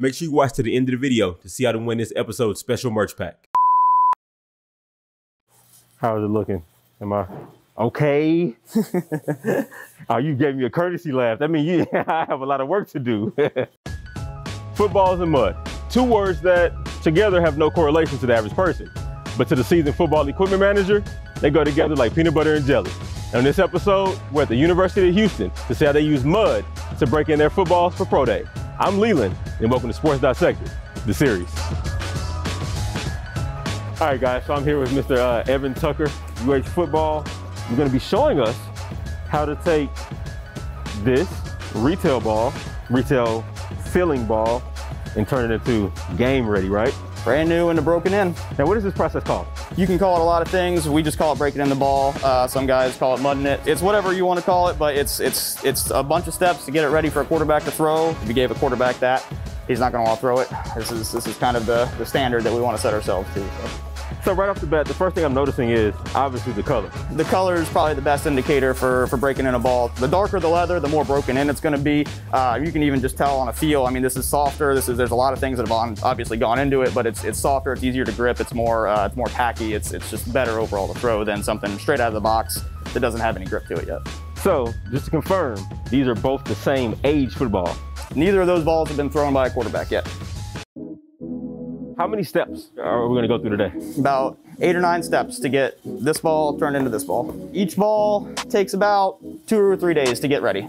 make sure you watch to the end of the video to see how to win this episode's special merch pack. How is it looking? Am I okay? oh, you gave me a courtesy laugh. That means you I have a lot of work to do. Footballs and mud. Two words that together have no correlation to the average person. But to the seasoned football equipment manager, they go together like peanut butter and jelly. And in this episode, we're at the University of Houston to see how they use mud to break in their footballs for Pro Day. I'm Leland, and welcome to Sports Dissected, the series. All right, guys, so I'm here with Mr. Uh, Evan Tucker, UH Football. You're gonna be showing us how to take this retail ball, retail filling ball, and turn it into game ready, right? Brand new and a broken in. Now, what is this process called? You can call it a lot of things. We just call it breaking in the ball. Uh, some guys call it mudding it. It's whatever you want to call it, but it's it's it's a bunch of steps to get it ready for a quarterback to throw. If you gave a quarterback that, he's not going to want to throw it. This is this is kind of the, the standard that we want to set ourselves to. So. So right off the bat, the first thing I'm noticing is obviously the color. The color is probably the best indicator for, for breaking in a ball. The darker the leather, the more broken in it's going to be. Uh, you can even just tell on a feel. I mean, this is softer. This is there's a lot of things that have on, obviously gone into it, but it's it's softer. It's easier to grip. It's more uh, it's more tacky. It's it's just better overall to throw than something straight out of the box that doesn't have any grip to it yet. So just to confirm, these are both the same age football. Neither of those balls have been thrown by a quarterback yet. How many steps are we going to go through today? About eight or nine steps to get this ball turned into this ball. Each ball takes about two or three days to get ready.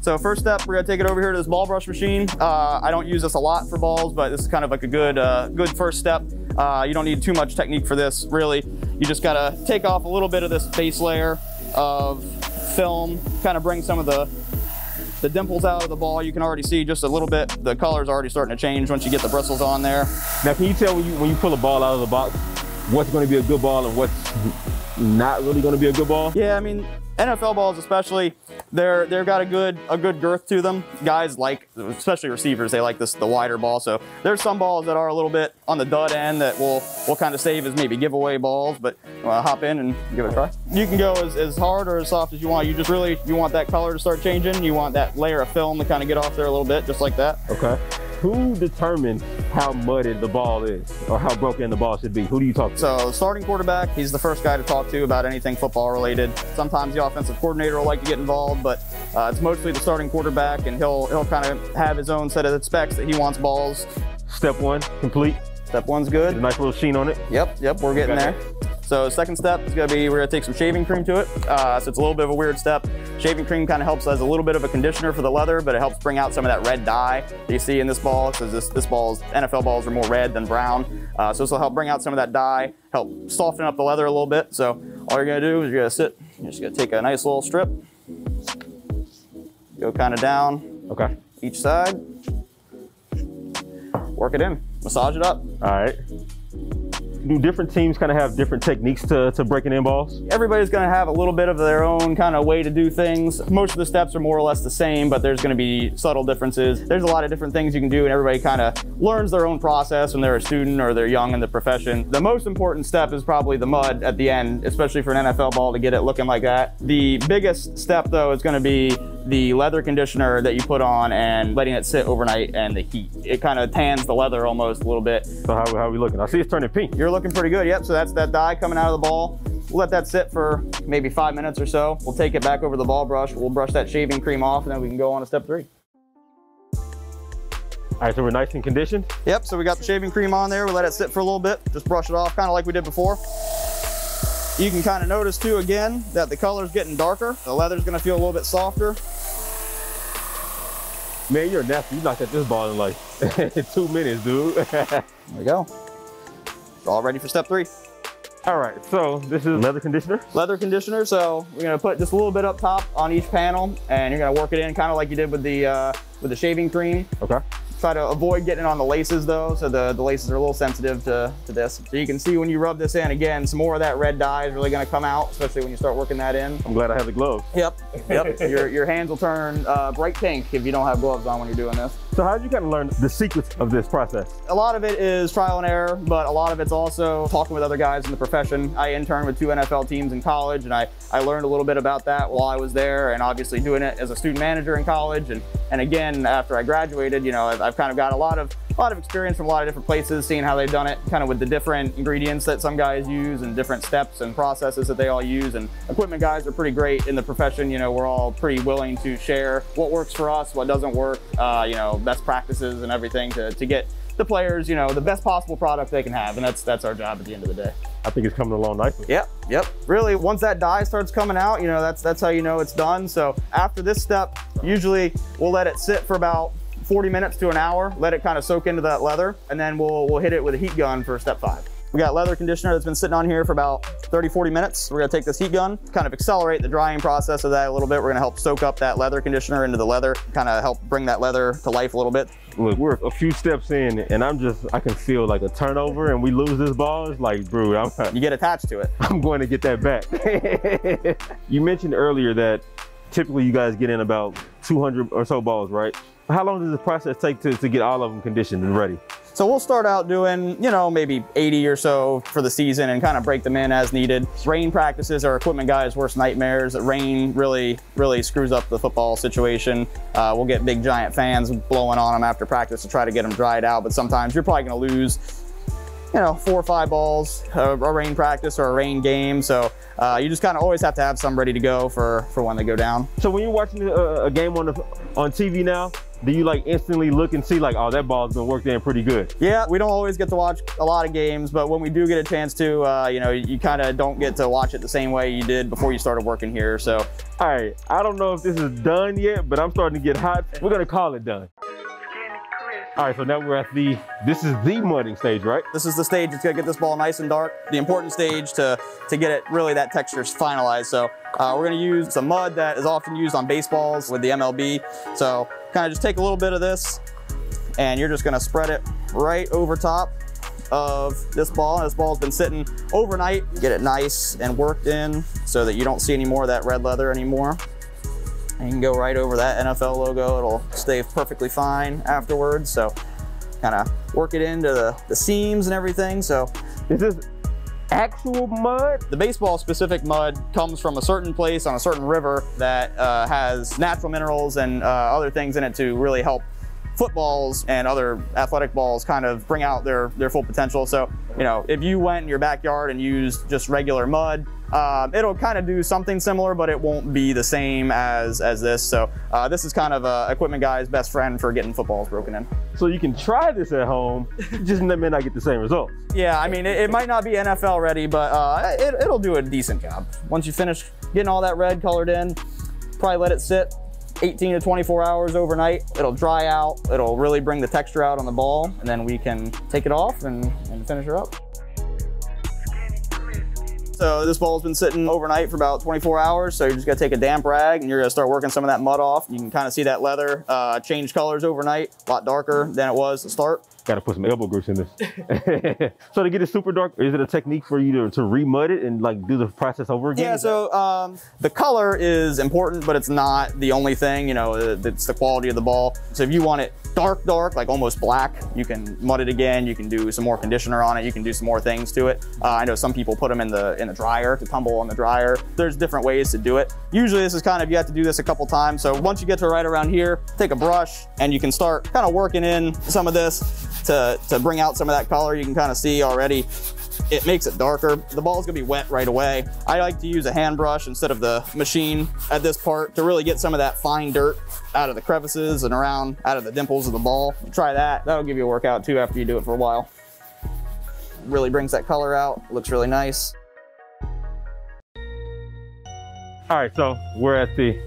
So first step, we're gonna take it over here to this ball brush machine. Uh, I don't use this a lot for balls, but this is kind of like a good, uh, good first step. Uh, you don't need too much technique for this, really. You just gotta take off a little bit of this base layer of film, kind of bring some of the the dimples out of the ball. You can already see just a little bit. The color's already starting to change once you get the bristles on there. Now, can you tell when you, when you pull a ball out of the box, what's going to be a good ball and what's not really going to be a good ball? Yeah, I mean, NFL balls especially, they're they've got a good a good girth to them. Guys like, especially receivers, they like this the wider ball. So there's some balls that are a little bit on the dud end that will will kind of save as maybe giveaway balls. But uh, hop in and give it a try. You can go as, as hard or as soft as you want. You just really you want that color to start changing. You want that layer of film to kind of get off there a little bit, just like that. Okay. Who determines how mudded the ball is or how broken the ball should be? Who do you talk to? So starting quarterback, he's the first guy to talk to about anything football related. Sometimes the offensive coordinator will like to get involved, but uh, it's mostly the starting quarterback and he'll he'll kind of have his own set of specs that he wants balls. Step one, complete. Step one's good. A nice little sheen on it. Yep, yep, we're getting there. So second step is gonna be, we're gonna take some shaving cream to it. Uh, so it's a little bit of a weird step. Shaving cream kind of helps as a little bit of a conditioner for the leather, but it helps bring out some of that red dye that you see in this ball. Because this, this ball's, NFL balls are more red than brown. Uh, so this will help bring out some of that dye, help soften up the leather a little bit. So all you're gonna do is you're gonna sit, you're just gonna take a nice little strip, go kind of down. Okay. Each side. Work it in, massage it up. All right do different teams kind of have different techniques to, to breaking in balls? Everybody's going to have a little bit of their own kind of way to do things. Most of the steps are more or less the same, but there's going to be subtle differences. There's a lot of different things you can do, and everybody kind of learns their own process when they're a student or they're young in the profession. The most important step is probably the mud at the end, especially for an NFL ball to get it looking like that. The biggest step, though, is going to be the leather conditioner that you put on and letting it sit overnight and the heat. It kind of tans the leather almost a little bit. So how, how are we looking? I see it's turning pink. You're looking pretty good, yep. So that's that dye coming out of the ball. We'll let that sit for maybe five minutes or so. We'll take it back over the ball brush. We'll brush that shaving cream off and then we can go on to step three. All right, so we're nice and conditioned? Yep, so we got the shaving cream on there. We let it sit for a little bit. Just brush it off, kind of like we did before. You can kind of notice too, again, that the color's getting darker. The leather's gonna feel a little bit softer. Man, you're a nasty. You knocked at this ball in like two minutes, dude. there we go. All ready for step three. All right, so this is leather conditioner? Leather conditioner, so we're gonna put just a little bit up top on each panel and you're gonna work it in kind of like you did with the uh, with the shaving cream. Okay. Try to avoid getting on the laces though, so the, the laces are a little sensitive to, to this. So you can see when you rub this in, again, some more of that red dye is really gonna come out, especially when you start working that in. I'm glad I have the gloves. Yep, yep. your, your hands will turn uh, bright pink if you don't have gloves on when you're doing this. So how did you kind of learn the secrets of this process? A lot of it is trial and error, but a lot of it's also talking with other guys in the profession. I interned with two NFL teams in college, and I, I learned a little bit about that while I was there, and obviously doing it as a student manager in college. And, and again, after I graduated, you know, I've, I've kind of got a lot of a lot of experience from a lot of different places, seeing how they've done it, kind of with the different ingredients that some guys use and different steps and processes that they all use. And equipment guys are pretty great in the profession. You know, we're all pretty willing to share what works for us, what doesn't work, uh, you know, best practices and everything to, to get the players, you know, the best possible product they can have. And that's that's our job at the end of the day. I think it's coming along nicely. Yep, yep. Really, once that dye starts coming out, you know, that's that's how you know it's done. So after this step, usually we'll let it sit for about 40 minutes to an hour, let it kind of soak into that leather, and then we'll, we'll hit it with a heat gun for step five. We got leather conditioner that's been sitting on here for about 30, 40 minutes. We're gonna take this heat gun, kind of accelerate the drying process of that a little bit. We're gonna help soak up that leather conditioner into the leather, kind of help bring that leather to life a little bit. Look, we're a few steps in and I'm just, I can feel like a turnover and we lose this ball. It's like, bro, I'm, you get attached to it. I'm going to get that back. you mentioned earlier that typically you guys get in about 200 or so balls, right? How long does the process take to, to get all of them conditioned and ready? So we'll start out doing, you know, maybe 80 or so for the season and kind of break them in as needed. Rain practices are equipment guys' worst nightmares. Rain really, really screws up the football situation. Uh, we'll get big giant fans blowing on them after practice to try to get them dried out, but sometimes you're probably gonna lose you know, four or five balls, a, a rain practice or a rain game. So uh, you just kind of always have to have some ready to go for, for when they go down. So when you're watching a, a game on the, on TV now, do you like instantly look and see like, oh, that ball's been worked in pretty good? Yeah, we don't always get to watch a lot of games, but when we do get a chance to, uh, you know, you kind of don't get to watch it the same way you did before you started working here. So, all right, I don't know if this is done yet, but I'm starting to get hot. We're gonna call it done. All right, so now we're at the, this is the mudding stage, right? This is the stage that's gonna get this ball nice and dark. The important stage to, to get it really that texture finalized. So uh, we're gonna use some mud that is often used on baseballs with the MLB. So kind of just take a little bit of this and you're just gonna spread it right over top of this ball. This ball's been sitting overnight. Get it nice and worked in so that you don't see any more of that red leather anymore. And you can go right over that NFL logo. It'll stay perfectly fine afterwards. So kind of work it into the, the seams and everything. So this is actual mud? The baseball specific mud comes from a certain place on a certain river that uh, has natural minerals and uh, other things in it to really help footballs and other athletic balls kind of bring out their, their full potential. So, you know, if you went in your backyard and used just regular mud, uh, it'll kind of do something similar, but it won't be the same as, as this. So uh, this is kind of a equipment guy's best friend for getting footballs broken in. So you can try this at home, just may not get the same results. Yeah, I mean, it, it might not be NFL ready, but uh, it, it'll do a decent job. Once you finish getting all that red colored in, probably let it sit 18 to 24 hours overnight. It'll dry out. It'll really bring the texture out on the ball, and then we can take it off and, and finish her up. So this ball's been sitting overnight for about 24 hours. So you're just gonna take a damp rag and you're gonna start working some of that mud off. You can kind of see that leather uh, change colors overnight, a lot darker than it was to start. Got to put some elbow grease in this. so to get it super dark, is it a technique for you to, to remud it and like do the process over again? Yeah, so um, the color is important, but it's not the only thing, you know, it's the quality of the ball. So if you want it dark, dark, like almost black, you can mud it again. You can do some more conditioner on it. You can do some more things to it. Uh, I know some people put them in the in the dryer to tumble on the dryer. There's different ways to do it. Usually this is kind of, you have to do this a couple times. So once you get to right around here, take a brush and you can start kind of working in some of this to, to bring out some of that color. You can kind of see already it makes it darker. The ball is gonna be wet right away. I like to use a hand brush instead of the machine at this part to really get some of that fine dirt out of the crevices and around out of the dimples of the ball. Try that, that'll give you a workout too after you do it for a while. Really brings that color out, looks really nice. All right, so we're at the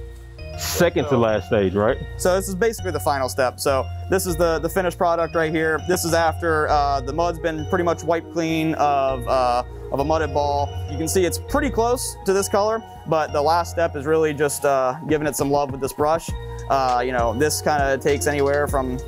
second to last stage, right? So this is basically the final step. So this is the, the finished product right here. This is after uh, the mud's been pretty much wiped clean of, uh, of a mudded ball. You can see it's pretty close to this color, but the last step is really just uh, giving it some love with this brush. Uh, you know, this kind of takes anywhere from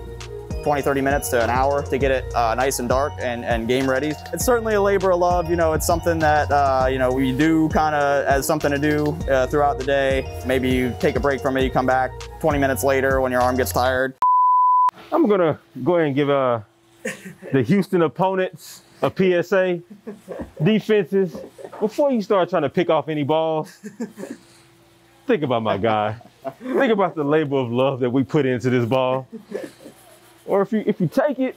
20, 30 minutes to an hour to get it uh, nice and dark and, and game ready. It's certainly a labor of love. You know, it's something that, uh, you know, we do kind of as something to do uh, throughout the day. Maybe you take a break from it, you come back 20 minutes later when your arm gets tired. I'm gonna go ahead and give uh, the Houston opponents a PSA. Defenses, before you start trying to pick off any balls, think about my guy. Think about the labor of love that we put into this ball. Or if you if you take it,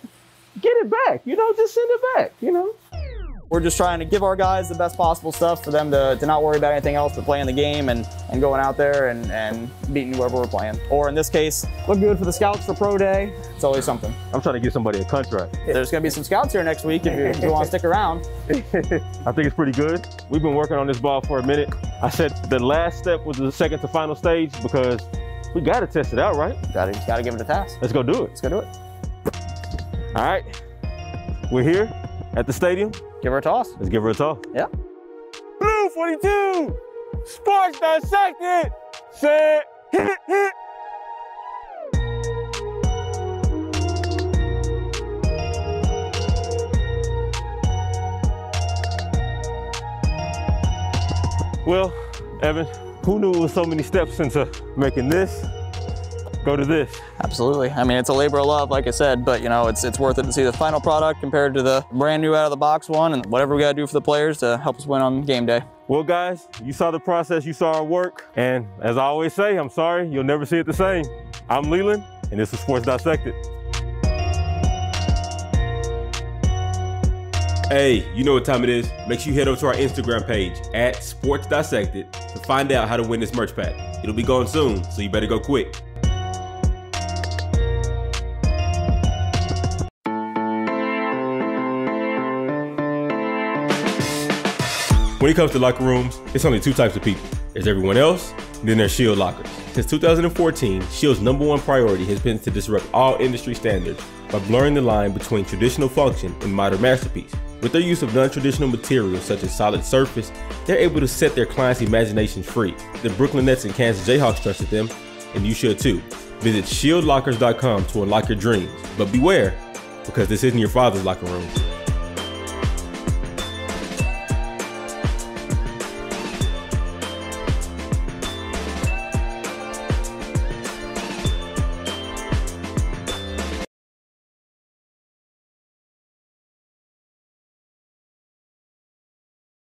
get it back. You know, just send it back. You know. We're just trying to give our guys the best possible stuff for them to, to not worry about anything else but playing the game and, and going out there and, and beating whoever we're playing. Or in this case, look good for the scouts for pro day. It's always something. I'm trying to give somebody a contract. There's going to be some scouts here next week if you, if you want to stick around. I think it's pretty good. We've been working on this ball for a minute. I said the last step was the second to final stage because we got to test it out, right? Got to got to give it a test. Let's go do it. Let's go do it. All right. We're here at the stadium. Give her a toss. Let's give her a toss. Yeah. Blue 42, Sports Dissected, set, hit, hit. Well, Evan, who knew it was so many steps into making this go to this? Absolutely. I mean, it's a labor of love, like I said, but you know, it's it's worth it to see the final product compared to the brand new out of the box one and whatever we got to do for the players to help us win on game day. Well, guys, you saw the process, you saw our work, and as I always say, I'm sorry, you'll never see it the same. I'm Leland, and this is Sports Dissected. Hey, you know what time it is. Make sure you head over to our Instagram page at Sports Dissected to find out how to win this merch pack. It'll be gone soon, so you better go quick. When it comes to locker rooms, it's only two types of people. There's everyone else, then there's Shield lockers. Since 2014, Shield's number one priority has been to disrupt all industry standards by blurring the line between traditional function and modern masterpiece. With their use of non-traditional materials such as solid surface, they're able to set their clients' imaginations free. The Brooklyn Nets and Kansas Jayhawks trusted them, and you should too. Visit shieldlockers.com to unlock your dreams. But beware, because this isn't your father's locker room.